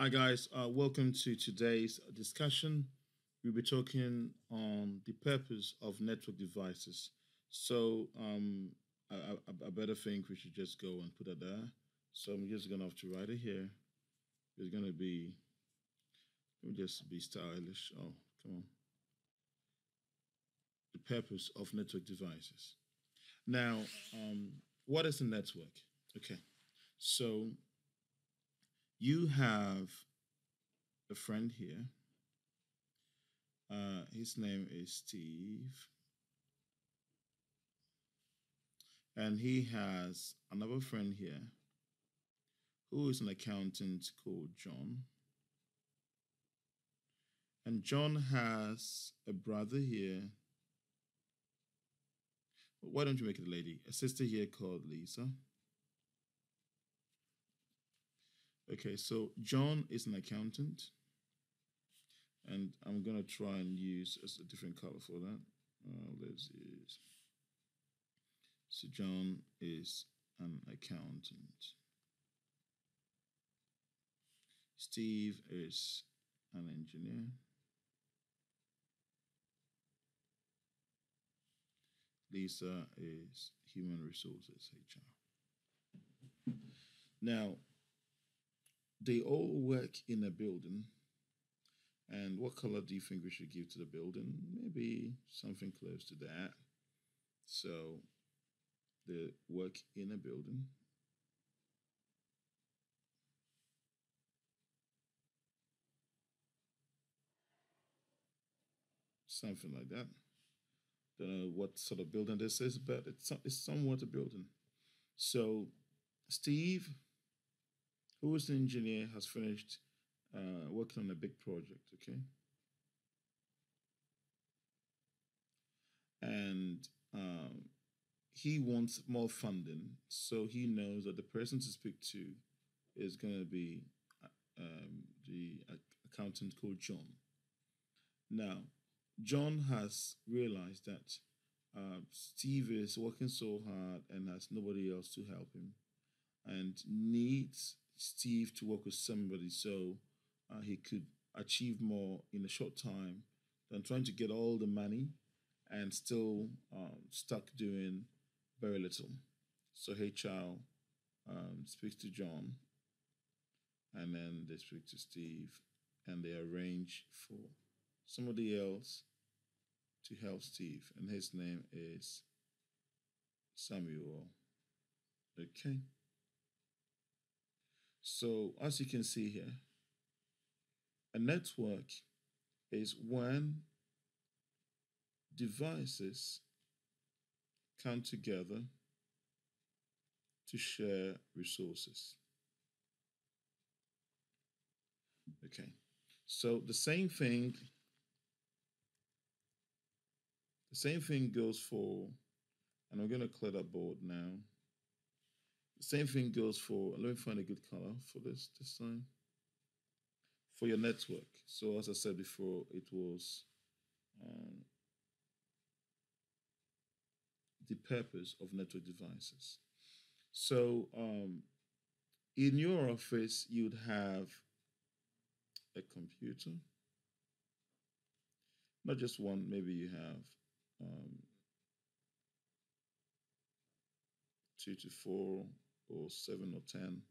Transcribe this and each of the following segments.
Hi, guys. Uh, welcome to today's discussion. We'll be talking on the purpose of network devices. So, um, I, I, I better think we should just go and put it there. So, I'm just going to have to write it here. It's going to be, let me just be stylish. Oh, come on. The purpose of network devices. Now, um, what is a network? Okay. So, you have a friend here. Uh, his name is Steve. And he has another friend here who is an accountant called John. And John has a brother here. Why don't you make it a lady? A sister here called Lisa. Okay, so John is an accountant, and I'm gonna try and use a different color for that. Uh, let's use. So John is an accountant. Steve is an engineer. Lisa is human resources HR. Now, they all work in a building. And what color do you think we should give to the building? Maybe something close to that. So they work in a building. Something like that. Don't know what sort of building this is, but it's, it's somewhat a building. So Steve who is the engineer, has finished uh, working on a big project, okay? And um, he wants more funding, so he knows that the person to speak to is going to be uh, um, the accountant called John. Now, John has realized that uh, Steve is working so hard and has nobody else to help him and needs Steve to work with somebody so uh, he could achieve more in a short time than trying to get all the money and still um, stuck doing very little. So HR um, speaks to John, and then they speak to Steve, and they arrange for somebody else to help Steve, and his name is Samuel. Okay. So as you can see here, a network is when devices come together to share resources. Okay, so the same thing, the same thing goes for, and I'm going to clear that board now. Same thing goes for, let me find a good color for this this time. For your network. So as I said before, it was um, the purpose of network devices. So um, in your office, you'd have a computer. Not just one, maybe you have um, two to four or seven or ten.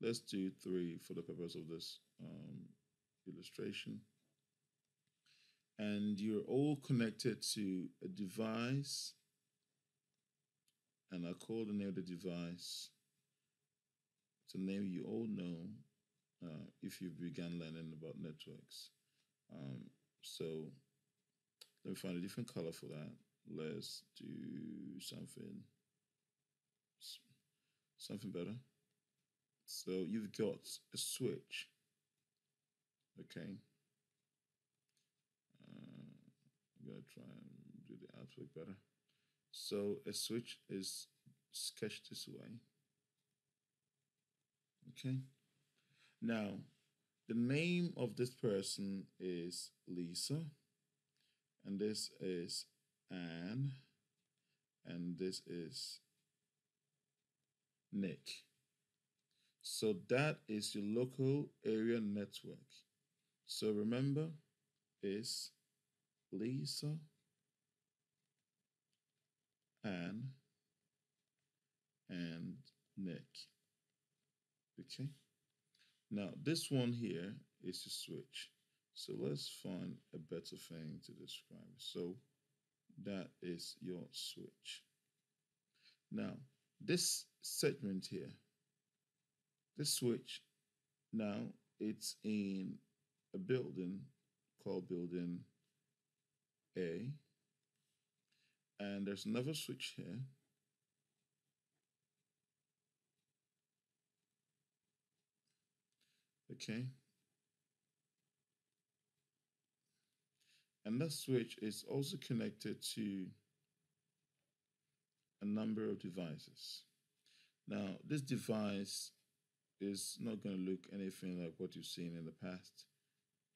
Let's do three for the purpose of this um, illustration. And you're all connected to a device, and I call the name of the device. It's a name you all know uh, if you began learning about networks. Um, so let me find a different color for that. Let's do something something better. So you've got a switch. Okay. Uh, I'm going to try and do the artwork better. So a switch is sketched this way. Okay. Now, the name of this person is Lisa, and this is Anne, and this is Nick. So that is your local area network. So remember, is Lisa Anne and Nick. Okay. Now this one here is your switch. So let's find a better thing to describe. So that is your switch. Now this segment here, this switch, now it's in a building called building A. And there's another switch here. Okay. And that switch is also connected to number of devices. Now, this device is not going to look anything like what you've seen in the past.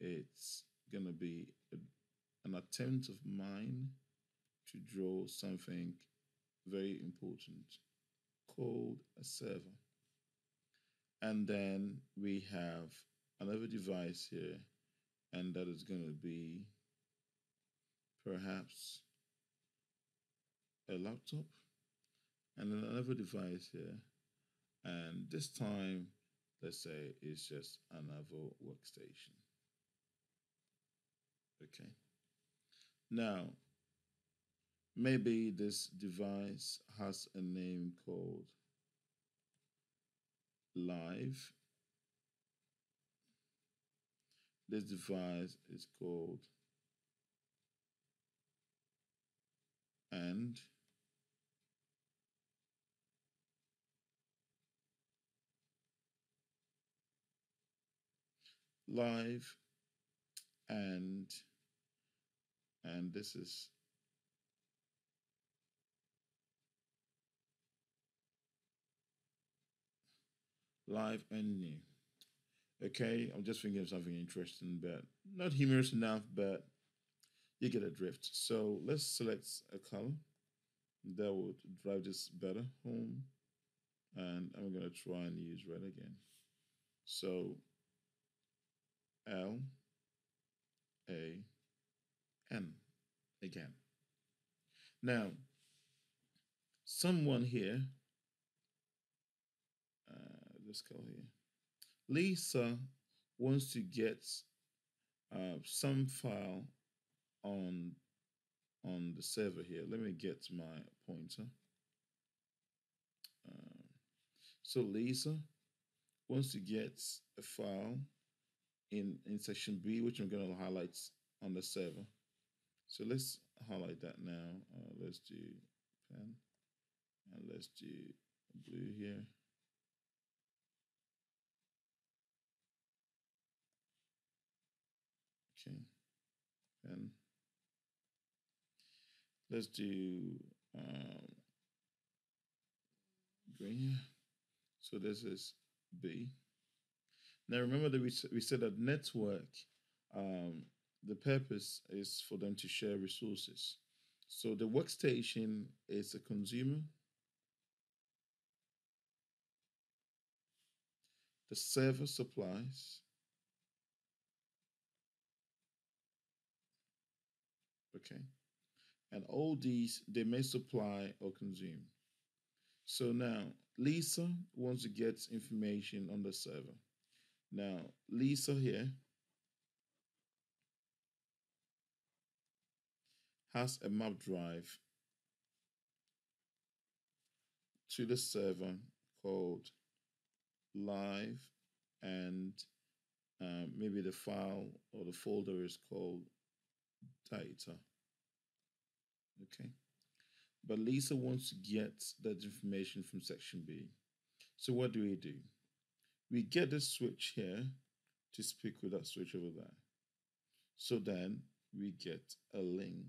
It's going to be a, an attempt of mine to draw something very important called a server. And then we have another device here, and that is going to be perhaps a laptop, and then another device here. And this time, let's say it's just another workstation. Okay. Now, maybe this device has a name called live. This device is called and live and and this is live and new. Okay i'm just thinking of something interesting but not humorous enough but you get a drift so let's select a color that would drive this better home and i'm going to try and use red again. So l a n again now someone here uh, let's go here lisa wants to get uh, some file on on the server here. Let me get my pointer. Uh, so Lisa wants to get a file in, in section B, which I'm going to highlight on the server. So let's highlight that now. Uh, let's do pen and let's do blue here. Okay, and Let's do um, green here. So this is B. Now remember that we, we said that network, um, the purpose is for them to share resources. So the workstation is a consumer. The server supplies. Okay and all these they may supply or consume. So now Lisa wants to get information on the server. Now Lisa here has a map drive to the server called live and um, maybe the file or the folder is called data. Okay. But Lisa wants to get that information from section B. So what do we do? We get the switch here to speak with that switch over there. So then we get a link.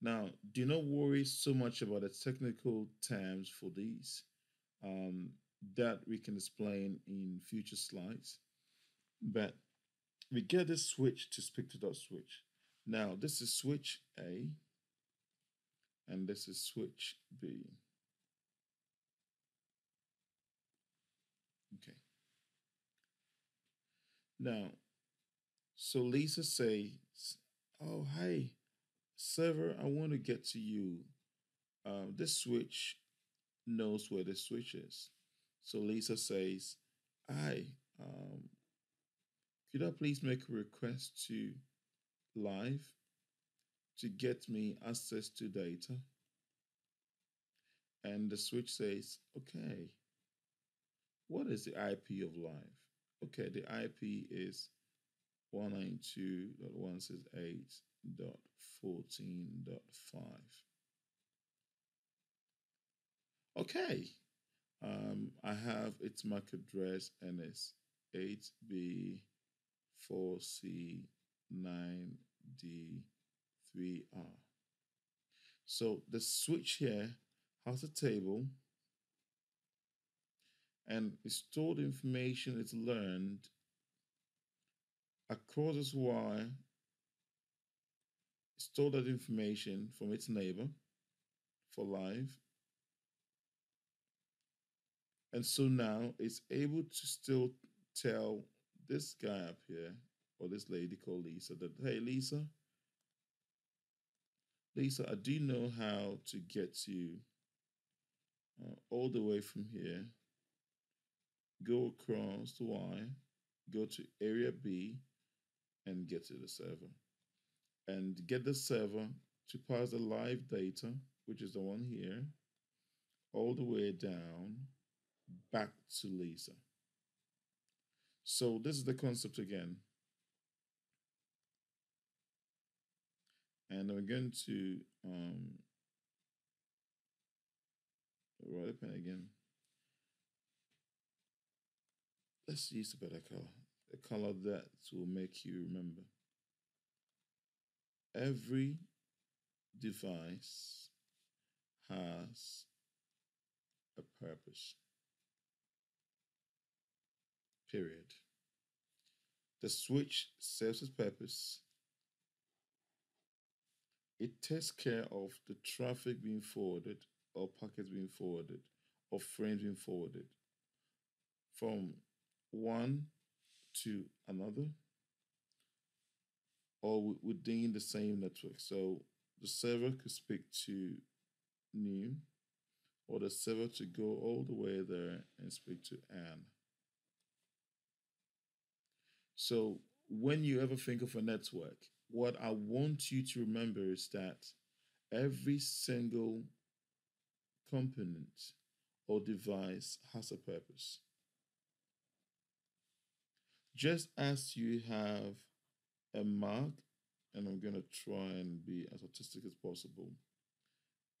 Now, do not worry so much about the technical terms for these. Um, that we can explain in future slides. But we get this switch to speak to that switch. Now, this is switch A and this is switch B. Now, so Lisa says, "Oh, hey, server, I want to get to you. Um, this switch knows where the switch is." So Lisa says, "Hi, um, could I please make a request to Live to get me access to data?" And the switch says, "Okay." What is the IP of Live? Okay, the IP is 192.168.14.5. Okay, um, I have its MAC address and it's 8B4C9D3R. So the switch here has a table and it stored information is learned across this wire store that information from its neighbor for life. and so now it's able to still tell this guy up here or this lady called lisa that hey lisa lisa i do know how to get you uh, all the way from here go across the Y, go to area B, and get to the server. And get the server to pass the live data, which is the one here, all the way down back to Lisa. So this is the concept again. And I'm going to um, write a pen again. Let's use a better color. A color that will make you remember. Every device has a purpose. Period. The switch serves its purpose. It takes care of the traffic being forwarded or packets being forwarded or frames being forwarded from one to another or within the same network. So the server could speak to new or the server to go all the way there and speak to Anne. So when you ever think of a network, what I want you to remember is that every single component or device has a purpose just as you have a Mac, and I'm going to try and be as artistic as possible,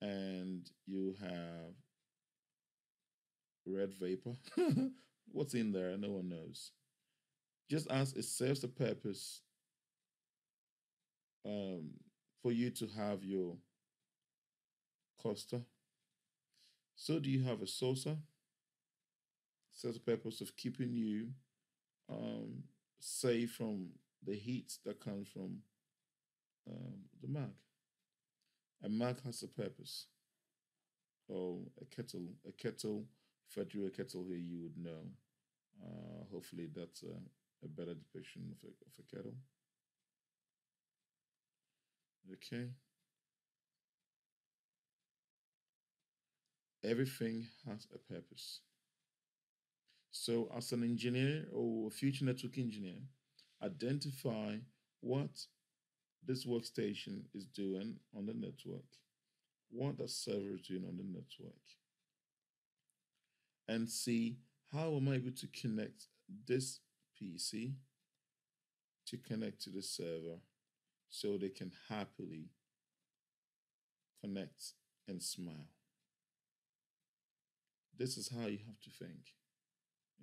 and you have red vapor. What's in there? No one knows. Just as it serves a purpose um, for you to have your coaster, so do you have a saucer. It Serves the purpose of keeping you um, safe from the heat that comes from um, the mug. A mug has a purpose. Or a kettle, a kettle, if I drew a kettle here, you would know. Uh, hopefully, that's a, a better depiction of a, of a kettle. Okay. Everything has a purpose. So, as an engineer or a future network engineer, identify what this workstation is doing on the network, what the server is doing on the network, and see how am I able to connect this PC to connect to the server so they can happily connect and smile. This is how you have to think.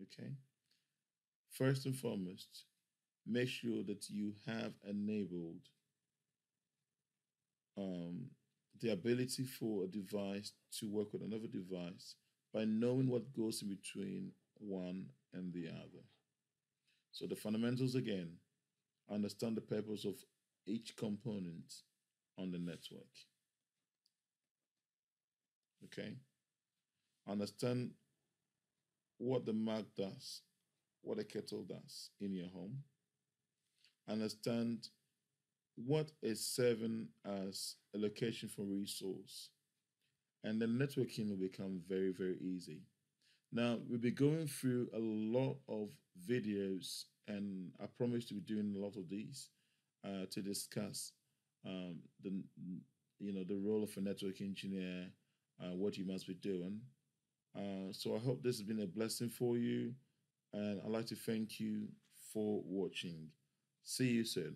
Okay. First and foremost, make sure that you have enabled um, the ability for a device to work with another device by knowing what goes in between one and the other. So the fundamentals again, understand the purpose of each component on the network. Okay. Understand what the Mac does, what a kettle does in your home, understand what is serving as a location for resource, and then networking will become very, very easy. Now, we'll be going through a lot of videos, and I promise to be doing a lot of these uh, to discuss um, the you know the role of a network engineer, uh, what you must be doing. Uh, so I hope this has been a blessing for you, and I'd like to thank you for watching. See you soon.